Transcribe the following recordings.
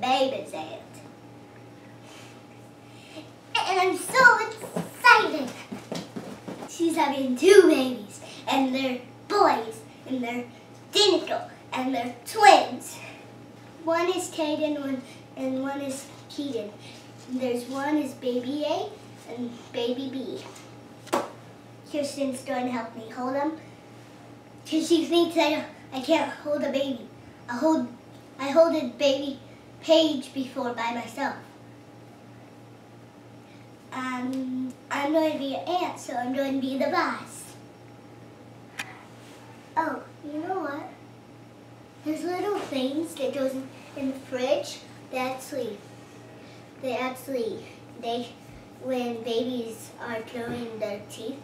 baby's at. And I'm so excited. She's having two babies, and they're boys, and they're identical, and they're twins. One is Kaiden, one, and one is Keegan. There's one is baby A and baby B. Kirsten's going to help me hold them, because she thinks I, I can't hold a baby. I hold I hold a baby Paige before by myself. Um, I'm going to be an aunt, so I'm going to be the boss. Oh, you know what? There's little things that goes in the fridge that actually, they actually, they, when babies are growing their teeth,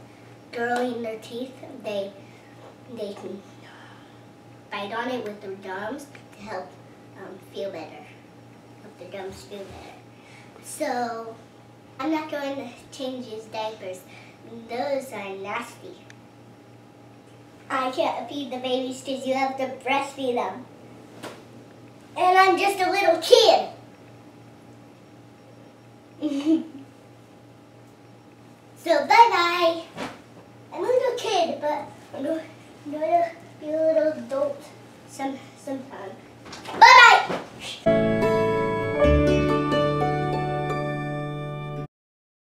growing their teeth, they, they can bite on it with their gums to help um, feel better, gums feel better. So, I'm not going to change his diapers. Those are nasty. I can't feed the babies because you have to breastfeed them. And I'm just a little kid. so bye-bye. I'm a little kid, but I'm going to be a little adult some sometime. Bye-bye!